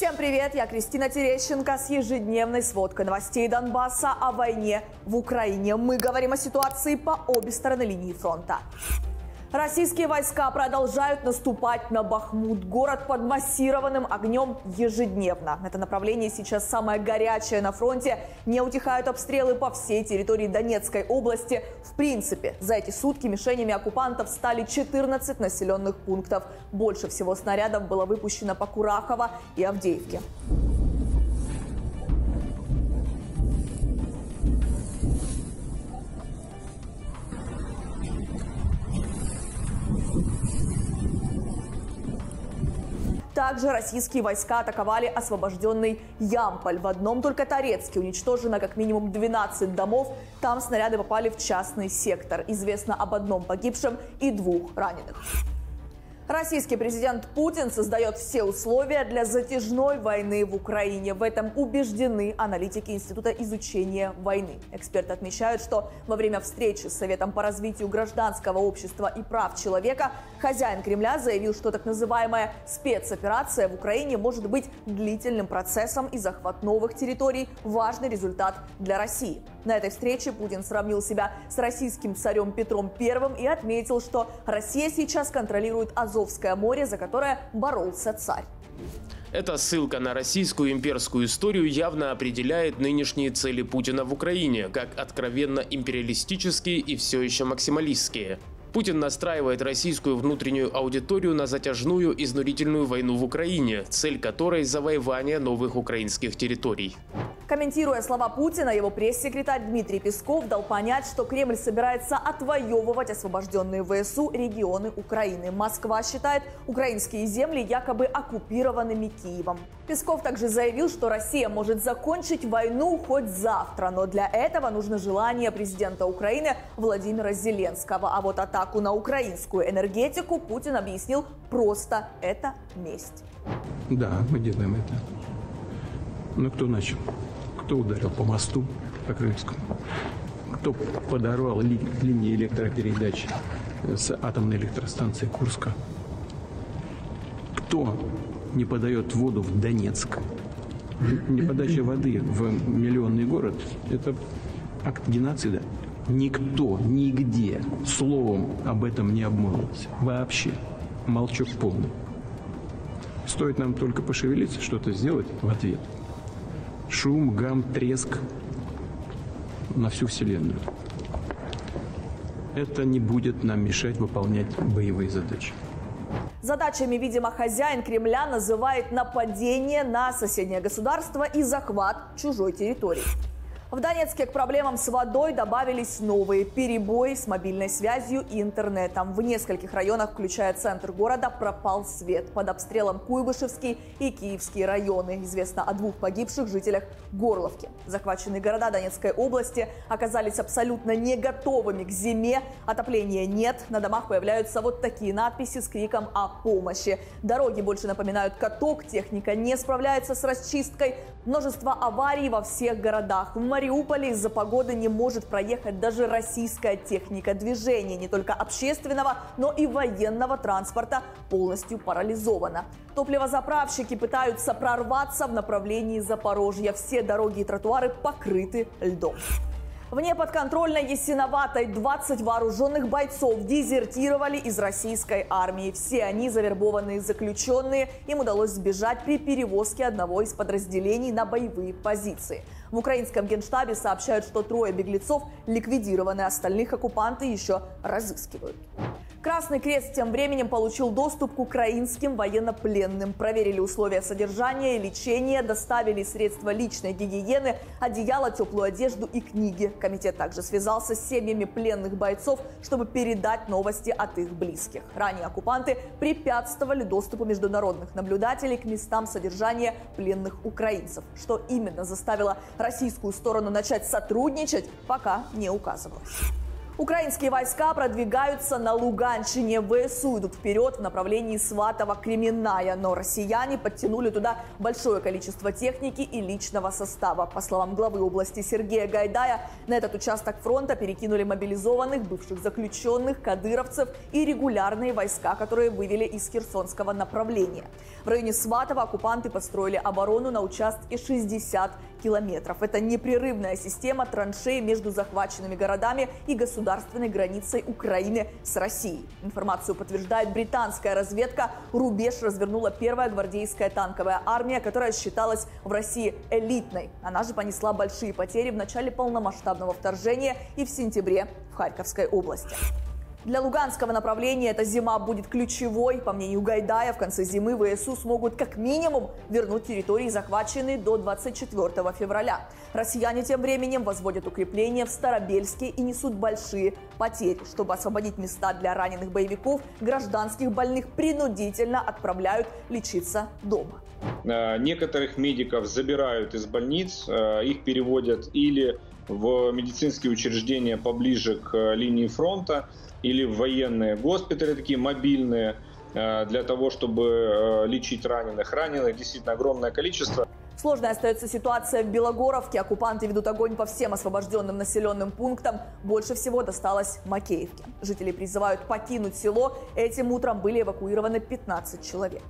Всем привет, я Кристина Терещенко с ежедневной сводкой новостей Донбасса о войне в Украине. Мы говорим о ситуации по обе стороны линии фронта. Российские войска продолжают наступать на Бахмут. Город под массированным огнем ежедневно. Это направление сейчас самое горячее на фронте. Не утихают обстрелы по всей территории Донецкой области. В принципе, за эти сутки мишенями оккупантов стали 14 населенных пунктов. Больше всего снарядов было выпущено по Курахово и Авдеевке. Также российские войска атаковали освобожденный Ямполь. В одном только Торецке уничтожено как минимум 12 домов. Там снаряды попали в частный сектор. Известно об одном погибшем и двух раненых. Российский президент Путин создает все условия для затяжной войны в Украине. В этом убеждены аналитики Института изучения войны. Эксперты отмечают, что во время встречи с Советом по развитию гражданского общества и прав человека хозяин Кремля заявил, что так называемая спецоперация в Украине может быть длительным процессом и захват новых территорий – важный результат для России. На этой встрече Путин сравнил себя с российским царем Петром I и отметил, что Россия сейчас контролирует Азовское море, за которое боролся царь. Эта ссылка на российскую имперскую историю явно определяет нынешние цели Путина в Украине, как откровенно империалистические и все еще максималистские. Путин настраивает российскую внутреннюю аудиторию на затяжную изнурительную войну в Украине, цель которой – завоевание новых украинских территорий. Комментируя слова Путина, его пресс-секретарь Дмитрий Песков дал понять, что Кремль собирается отвоевывать освобожденные ВСУ регионы Украины. Москва считает украинские земли якобы оккупированными Киевом. Песков также заявил, что Россия может закончить войну хоть завтра, но для этого нужно желание президента Украины Владимира Зеленского. А вот атаку на украинскую энергетику Путин объяснил просто – это месть. Да, мы делаем это. Но кто начал? Кто ударил по мосту, по Крымскому? Кто подорвал ли, линии электропередач с атомной электростанции Курска? Кто не подает воду в Донецк? Неподача воды в миллионный город – это акт геноцида. Никто, нигде словом об этом не обмолвился. Вообще. Молчок полный. Стоит нам только пошевелиться, что-то сделать в ответ. Шум, гам, треск на всю Вселенную. Это не будет нам мешать выполнять боевые задачи. Задачами, видимо, хозяин Кремля называет нападение на соседнее государство и захват чужой территории. В Донецке к проблемам с водой добавились новые перебои с мобильной связью и интернетом. В нескольких районах, включая центр города, пропал свет. Под обстрелом Куйбышевский и Киевские районы. Известно о двух погибших жителях Горловки. Захваченные города Донецкой области оказались абсолютно не готовыми к зиме. Отопления нет. На домах появляются вот такие надписи с криком о помощи. Дороги больше напоминают каток. Техника не справляется с расчисткой. Множество аварий во всех городах. В Мариуполе из-за погоды не может проехать даже российская техника движения. Не только общественного, но и военного транспорта полностью парализована. Топливозаправщики пытаются прорваться в направлении Запорожья. Все дороги и тротуары покрыты льдом. В неподконтрольной Ясиноватой 20 вооруженных бойцов дезертировали из российской армии. Все они завербованные заключенные. Им удалось сбежать при перевозке одного из подразделений на боевые позиции. В украинском генштабе сообщают, что трое беглецов ликвидированы, остальных оккупанты еще разыскивают. Красный Крест тем временем получил доступ к украинским военнопленным. Проверили условия содержания и лечения, доставили средства личной гигиены, одеяло, теплую одежду и книги. Комитет также связался с семьями пленных бойцов, чтобы передать новости от их близких. Ранее оккупанты препятствовали доступу международных наблюдателей к местам содержания пленных украинцев. Что именно заставило российскую сторону начать сотрудничать, пока не указывалось. Украинские войска продвигаются на Луганщине. ВСУ идут вперед в направлении Сватова-Кременная, но россияне подтянули туда большое количество техники и личного состава. По словам главы области Сергея Гайдая, на этот участок фронта перекинули мобилизованных, бывших заключенных, кадыровцев и регулярные войска, которые вывели из Херсонского направления. В районе Сватова оккупанты построили оборону на участке 60 километров. Это непрерывная система траншей между захваченными городами и государственной границей Украины с Россией. Информацию подтверждает британская разведка. Рубеж развернула первая гвардейская танковая армия, которая считалась в России элитной. Она же понесла большие потери в начале полномасштабного вторжения и в сентябре в Харьковской области. Для луганского направления эта зима будет ключевой. По мнению Гайдая, в конце зимы ВСУ смогут как минимум вернуть территории, захваченные до 24 февраля. Россияне тем временем возводят укрепления в Старобельске и несут большие потери. Чтобы освободить места для раненых боевиков, гражданских больных принудительно отправляют лечиться дома. Э, некоторых медиков забирают из больниц, э, их переводят или в медицинские учреждения поближе к э, линии фронта, или в военные госпитали такие мобильные, э, для того, чтобы э, лечить раненых. Раненых действительно огромное количество. Сложной остается ситуация в Белогоровке. Оккупанты ведут огонь по всем освобожденным населенным пунктам. Больше всего досталось Макеевке. Жители призывают покинуть село. Этим утром были эвакуированы 15 человек.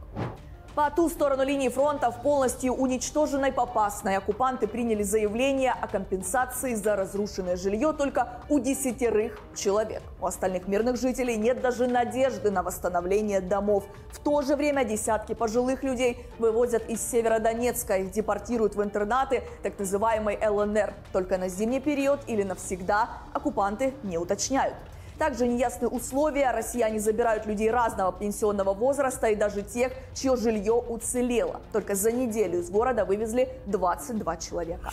По ту сторону линии фронта в полностью уничтоженной Попасной оккупанты приняли заявление о компенсации за разрушенное жилье только у десятерых человек. У остальных мирных жителей нет даже надежды на восстановление домов. В то же время десятки пожилых людей вывозят из Северодонецка. Их депортируют в интернаты так называемой ЛНР. Только на зимний период или навсегда оккупанты не уточняют. Также неясны условия. Россияне забирают людей разного пенсионного возраста и даже тех, чье жилье уцелело. Только за неделю из города вывезли 22 человека.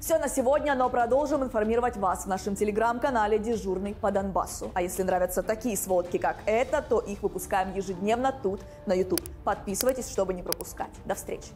Все на сегодня, но продолжим информировать вас в нашем телеграм-канале «Дежурный по Донбассу». А если нравятся такие сводки, как это, то их выпускаем ежедневно тут, на YouTube. Подписывайтесь, чтобы не пропускать. До встречи!